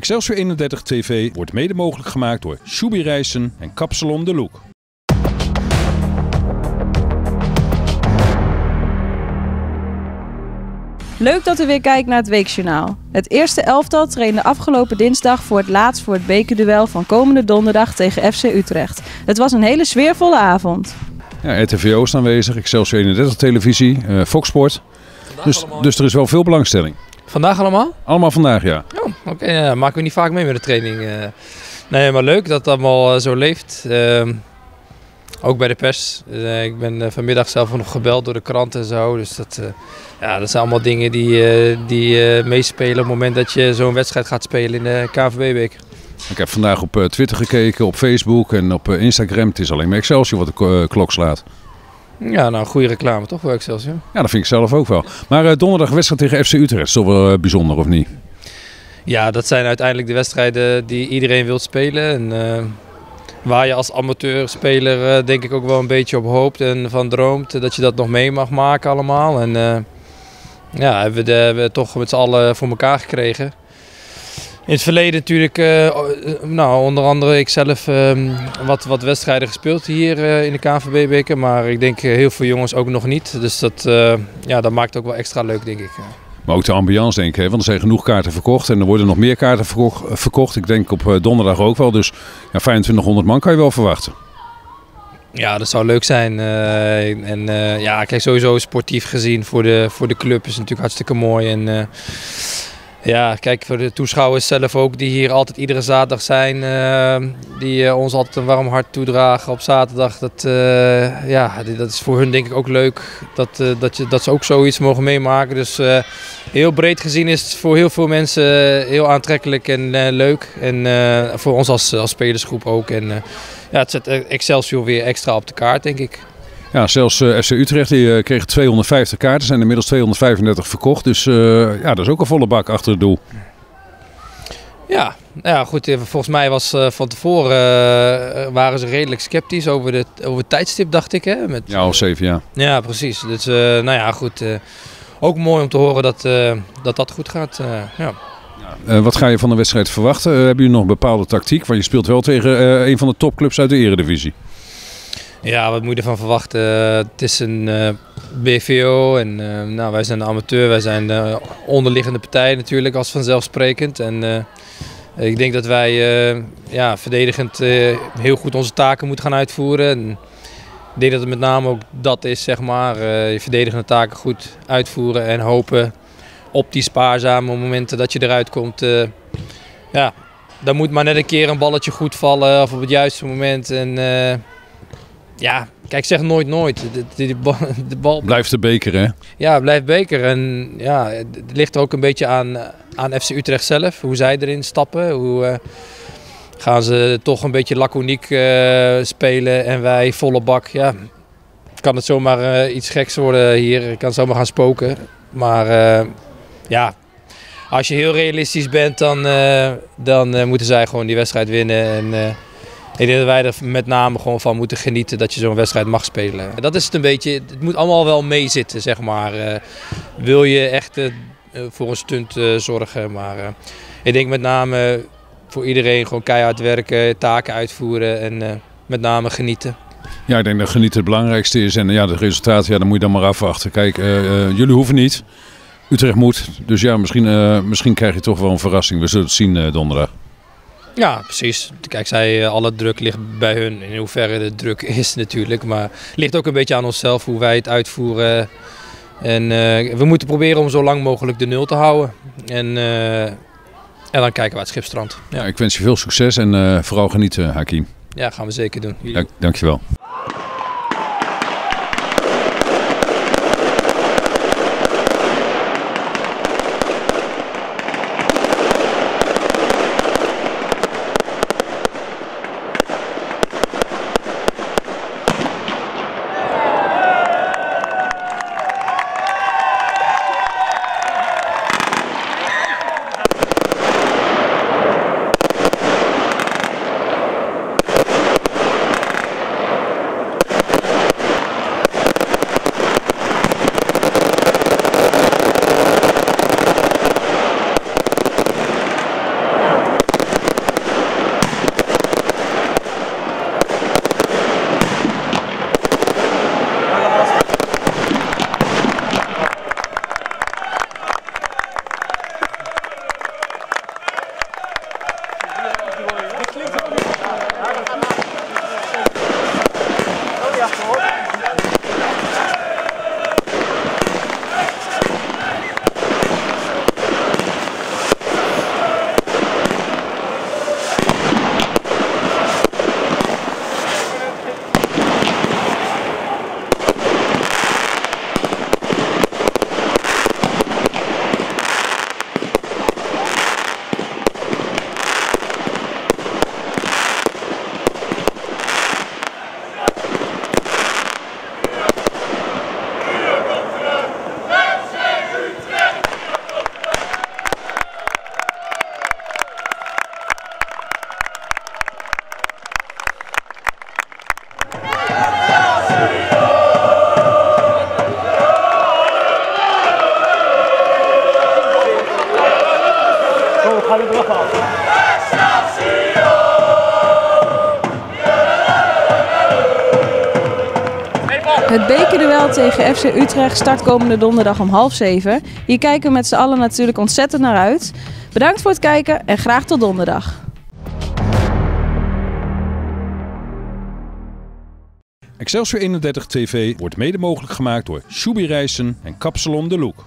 Excelsior 31 TV wordt mede mogelijk gemaakt door Shubi Rijssen en Kapsalon de Look. Leuk dat u weer kijkt naar het Weekjournaal. Het eerste elftal trainde afgelopen dinsdag voor het laatst voor het bekerduel van komende donderdag tegen FC Utrecht. Het was een hele sfeervolle avond. Ja, RTVO is aanwezig, Excelsior 31 televisie, uh, Fox Sport. Dus, dus er is wel veel belangstelling. Vandaag allemaal? Allemaal vandaag, ja. Oh, oké. ja, maken we niet vaak mee met de training. Uh, nee, maar leuk dat het allemaal uh, zo leeft. Ehm, ook bij de pers. Uh, ik ben vanmiddag zelf nog gebeld door de krant en zo. Dus dat, ja, dat zijn allemaal dingen die, die meespelen op het moment dat je zo'n wedstrijd gaat spelen in de KVB-beker. Ik heb vandaag op Twitter gekeken, op Facebook en op Instagram. Het is alleen maar Excelsior wat de klok slaat. Ja, nou, goede reclame toch voor Excelsior? Ja, dat vind ik zelf ook wel. Maar uh, donderdag wedstrijd tegen FC Utrecht, is toch wel uh, bijzonder of niet? Ja, dat zijn uiteindelijk de wedstrijden die iedereen wil spelen. En, uh, waar je als amateurspeler denk ik ook wel een beetje op hoopt en van droomt dat je dat nog mee mag maken allemaal. En ja, hebben we, de, hebben we toch met z'n allen voor elkaar gekregen in het verleden natuurlijk, uh, nou, onder andere ik zelf uh, wat, wat wedstrijden gespeeld hier uh, in de KNVB-beker. Maar ik denk heel veel jongens ook nog niet. Dus dat, ja, dat maakt het ook wel extra leuk, denk ik. Maar ook de ambiance, denk ik. Hè? Want er zijn genoeg kaarten verkocht en er worden nog meer kaarten verkocht. Ik denk op donderdag ook wel. Dus ja, 2500 man kan je wel verwachten. Ja, dat zou leuk zijn. en ja, kijk, sowieso sportief gezien voor de, voor de club is natuurlijk hartstikke mooi. En ja, kijk, voor de toeschouwers zelf ook, die hier altijd iedere zaterdag zijn, uh, die uh, ons altijd een warm hart toedragen op zaterdag. Dat, uh, ja, dat is voor hun denk ik ook leuk, dat, dat, je, dat ze ook zoiets mogen meemaken. Dus heel breed gezien is het voor heel veel mensen heel aantrekkelijk en leuk. En voor ons als, als spelersgroep ook. En ja, het zet Excelsior weer extra op de kaart, denk ik. Ja, zelfs uh, FC Utrecht die, uh, kreeg 250 kaarten, zijn inmiddels 235 verkocht. Dus uh, ja, dat is ook een volle bak achter het doel. Ja, ja goed. Volgens mij was van tevoren waren ze redelijk sceptisch over, de, over het tijdstip, dacht ik. Hè? Met, ja, of zeven jaar. Ja, precies. Dus nou ja, goed. ook mooi om te horen dat dat, dat goed gaat. ja. Uh, wat ga je van de wedstrijd verwachten? Uh, hebben jullie nog een bepaalde tactiek? Want je speelt wel tegen uh, een van de topclubs uit de eredivisie. Ja, wat moet je ervan verwachten? het is een uh, BVO en uh, nou, wij zijn de amateur, wij zijn de onderliggende partij natuurlijk als vanzelfsprekend. En ik denk dat wij ja, verdedigend heel goed onze taken moeten gaan uitvoeren. En ik denk dat het met name ook dat is, zeg maar, je verdedigende taken goed uitvoeren en hopen op die spaarzame momenten dat je eruit komt. ja, dan moet maar net een keer een balletje goed vallen of op het juiste moment. En, ja, kijk, zeg nooit nooit. De, de, de, bal... Blijft de beker, hè? Ja, blijft beker. En ja, het ligt er ook een beetje aan, aan FC Utrecht zelf. Hoe zij erin stappen. Hoe uh, gaan ze toch een beetje laconiek uh, spelen en wij volle bak. Ja, kan het zomaar uh, iets geks worden hier. Kan het zomaar gaan spoken. Maar ja, als je heel realistisch bent, dan, dan moeten zij gewoon die wedstrijd winnen. En, ik denk dat wij er met name gewoon van moeten genieten dat je zo'n wedstrijd mag spelen. Dat is het een beetje, het moet allemaal wel meezitten, zeg maar. Uh, wil je echt uh, voor een stunt zorgen, maar ik denk met name voor iedereen gewoon keihard werken, taken uitvoeren en met name genieten. Ja, ik denk dat genieten het belangrijkste is. En ja, de resultaten, ja, dan moet je dan maar afwachten. Kijk, jullie hoeven niet. Utrecht moet. Dus ja, misschien, misschien krijg je toch wel een verrassing. We zullen het zien donderdag. Ja, precies. Kijk, zij, eh, alle druk ligt bij hun. In hoeverre de druk is natuurlijk. Maar het ligt ook een beetje aan onszelf hoe wij het uitvoeren. En uh, we moeten proberen om zo lang mogelijk de nul te houden. En, uh, en dan kijken we het schipstrand. Ja. ik wens je veel succes en uh, vooral genieten, Hakim. Ja, gaan we zeker doen. Dank, dankjewel. Het bekerduel tegen FC Utrecht start komende donderdag om half zeven. Hier kijken we met z'n allen natuurlijk ontzettend naar uit. Bedankt voor het kijken en graag tot donderdag. Excelsior 31 TV wordt mede mogelijk gemaakt door Shubi Rijssen en Kapsalon de Look.